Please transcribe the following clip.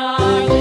are?